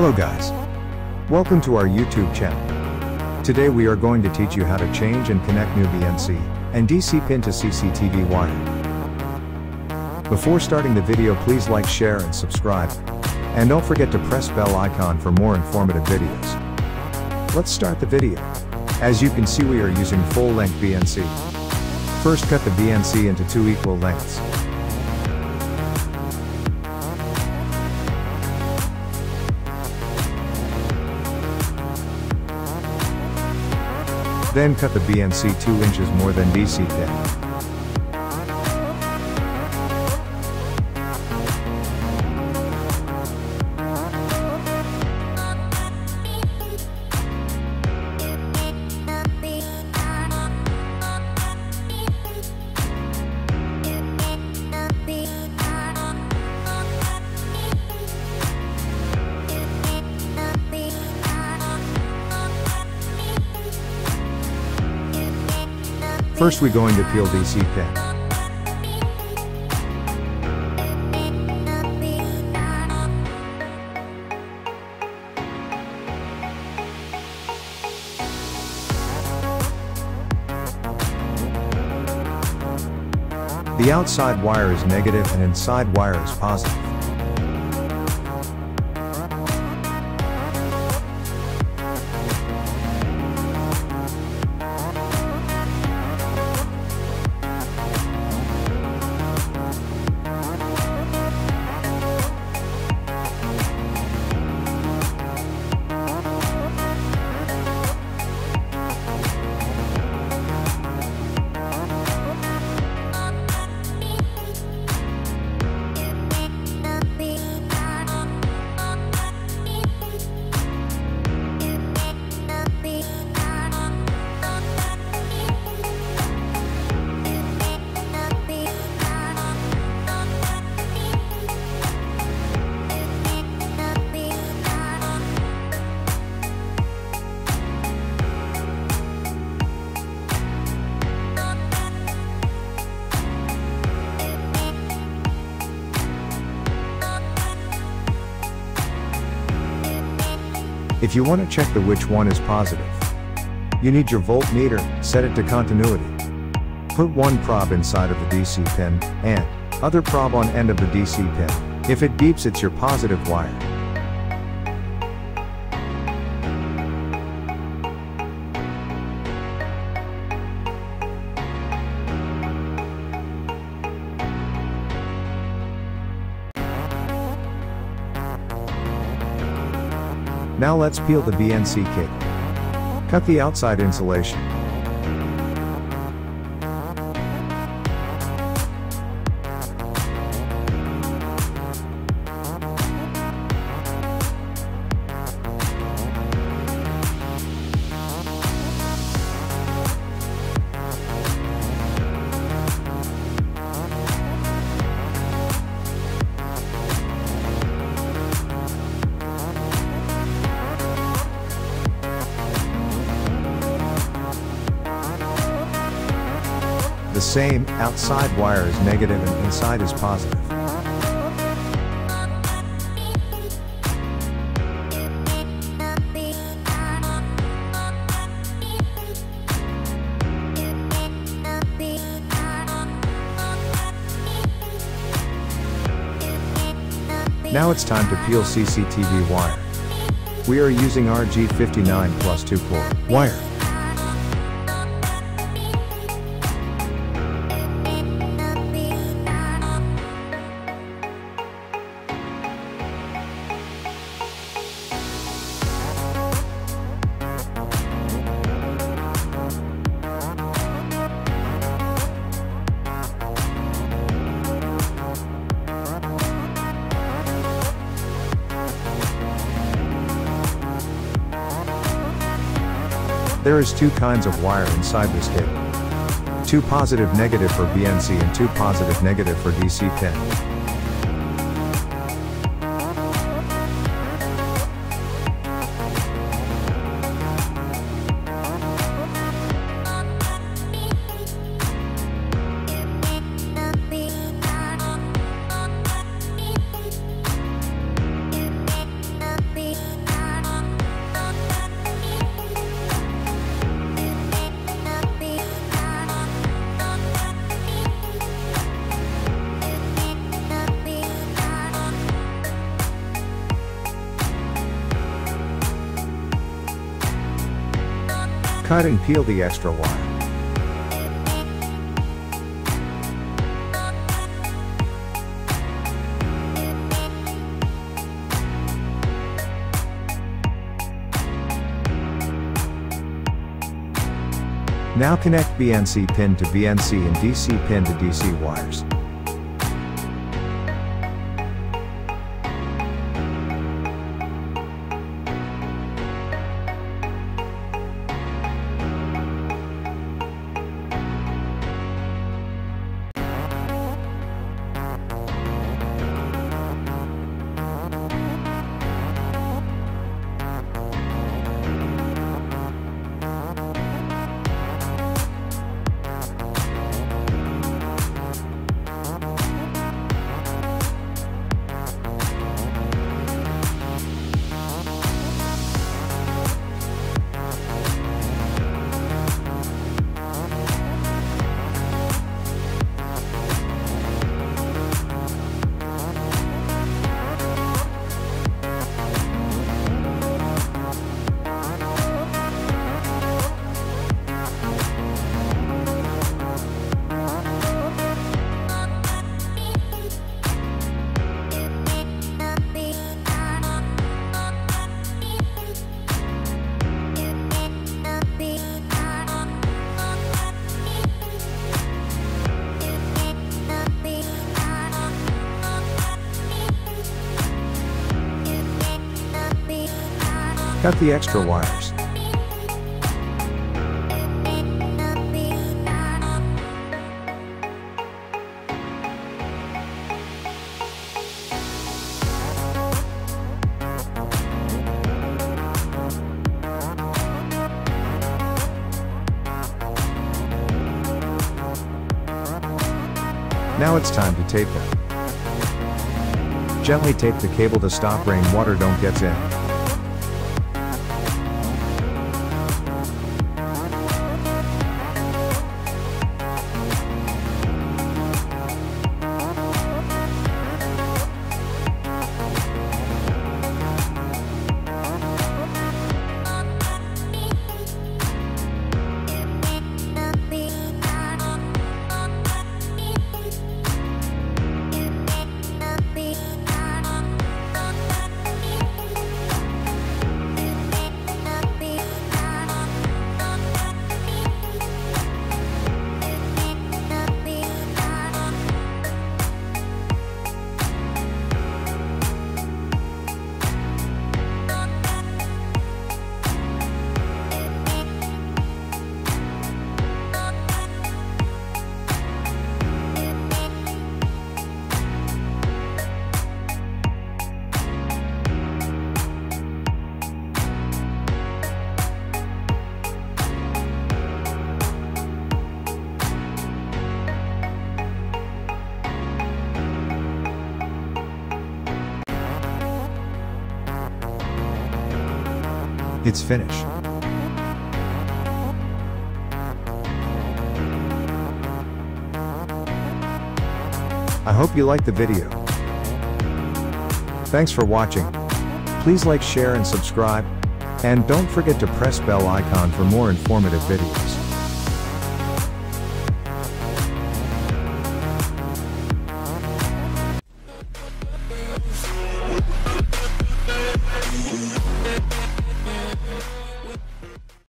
Hello guys. Welcome to our YouTube channel. Today we are going to teach you how to change and connect new BNC and DC pin to CCTV wire. Before starting the video please like share and subscribe. And don't forget to press bell icon for more informative videos. Let's start the video. As you can see we are using full length BNC. First cut the BNC into two equal lengths. Then cut the BNC 2 inches more than DC pin. First we going to peel DC pin. The outside wire is negative and inside wire is positive. If you want to check the which one is positive, you need your voltmeter, set it to continuity. Put one prob inside of the DC pin, and other prob on end of the DC pin. If it beeps it's your positive wire. Now let's peel the BNC cable. Cut the outside insulation. Same, outside wire is negative and inside is positive. Now it's time to peel CCTV wire. We are using RG59 plus 2 core wire. There is two kinds of wire inside this cable. Two positive negative for BNC and two positive negative for DC pin. Cut and peel the extra wire. Now connect BNC pin to BNC and DC pin to DC wires. Cut the extra wires. Now it's time to tape them. Gently tape the cable to stop rainwater don't get in. It's finished. I hope you liked the video. Thanks for watching. Please like, share and subscribe. And don't forget to press bell icon for more informative videos.